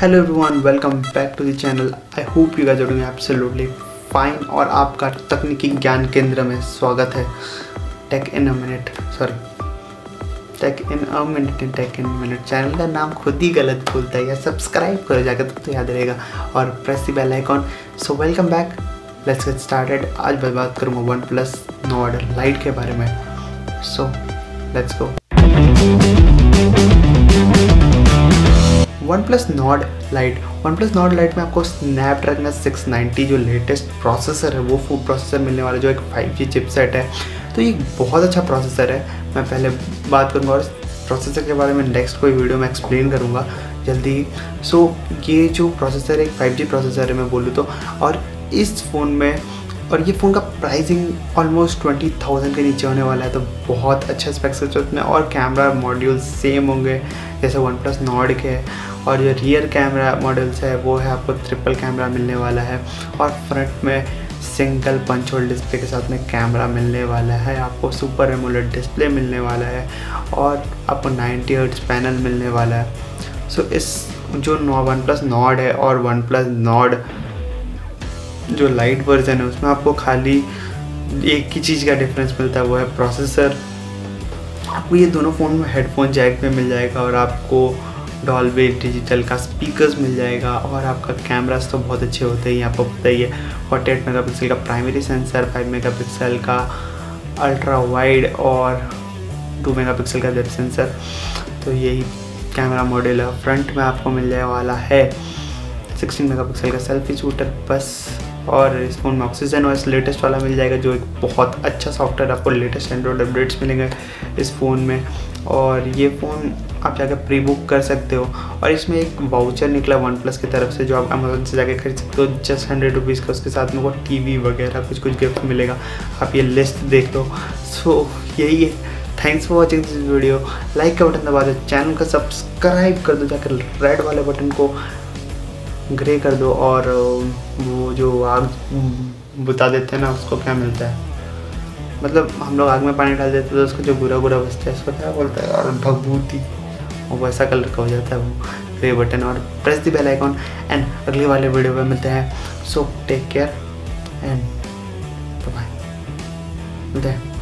Hello everyone welcome back to the channel I hope you guys are doing absolutely fine और आपका तकनीकी ज्ञान केंद्र में स्वागत है। Tech in a minute sorry tech in a minute in tech in minute channel का नाम खुद ही गलत बोलता है या सब्सक्राइब करो जाकर तब तो याद रहेगा। और press the bell icon so welcome back let's get started आज मैं बात करूँगा वन प्लस नॉड लाइट के बारे में। So let's go OnePlus Nord Lite OnePlus Nord Lite में आपको स्नैपड्रैगन 690 जो लेटेस्ट प्रोसेसर है, वो फ़ूड प्रोसेसर मिलने वाला जो एक 5G चिपसेट है। तो ये बहुत अच्छा प्रोसेसर है। मैं पहले बात करूँगा और प्रोसेसर के बारे में नेक्स्ट कोई वीडियो में एक्सप्लेन करूँगा जल्दी सो ये जो प्रोसेसर है, एक 5G प्रोसेसर है मैं बोलूँ तो और इस फ़ोन में, और ये फ़ोन का प्राइसिंग ऑलमोस्ट ट्वेंटी थाउज़ेंड के नीचे होने वाला है तो बहुत अच्छा स्पेक्स है उसमें और कैमरा मॉड्यूल सेम होंगे, जैसे वन प्लस नॉड के। और जो रियर कैमरा मॉडल्स है, वो है आपको ट्रिपल कैमरा मिलने वाला है और फ्रंट में सिंगल पंच होल डिस्प्ले के साथ में कैमरा मिलने वाला है, आपको सुपर एमोलेड डिस्प्ले मिलने वाला है और आपको 90 हर्ट्ज पैनल मिलने वाला है। सो इस जो वन प्लस नॉड है और वन प्लस नॉड जो लाइट वर्जन है, उसमें आपको खाली एक ही चीज़ का डिफरेंस मिलता है, वो है प्रोसेसर आपको ये दोनों फ़ोन में हेडफोन जैक में मिल जाएगा और आपको डॉल्बे डिजिटल का स्पीकर्स मिल जाएगा और आपका कैमरास तो बहुत अच्छे होते हैं आपको पता ही है फोर्टी एट मेगा पिक्सल का primary sensor five megapixel का अल्ट्रा वाइड और टू मेगा पिक्सल का डेप सेंसर तो यही कैमरा मॉडल फ्रंट में आपको मिलने वाला है 16 मेगापिक्सल का सेल्फी शूटर बस। और इस फ़ोन में ऑक्सीजन और लेटेस्ट वाला मिल जाएगा जो एक बहुत अच्छा सॉफ्टवेयर आपको लेटेस्ट एंड्रॉयड अपडेट्स मिलेंगे इस फ़ोन में। और ये फ़ोन आप जाकर प्री बुक कर सकते हो। और इसमें एक वाउचर निकला वन प्लस की तरफ़ से जो आप अमेजोन से जाकर खरीद सकते हो। जस्ट हंड्रेड रुपीज़ का उसके साथ में वो टीवी वगैरह कुछ कुछ गिफ्ट मिलेगा। आप ये लिस्ट देख लो। सो so, यही है। Thanks for watching this video like का बटन दबा दो। चैनल का सब्सक्राइब कर दो जाकर रेड वाले बटन को ग्रे कर दो और वो जो आग बुता देते हैं ना, उसको क्या मिलता है? मतलब हम लोग आग में पानी डाल देते तो उसको जो बुरा बुरा बचता है, उसको क्या बोलता है? और भगभूति वो वैसा कलर का हो जाता है वो ग्रे बटन और press the bell icon and अगले वाले वीडियो में मिलते हैं। So take care and bye मिलते हैं।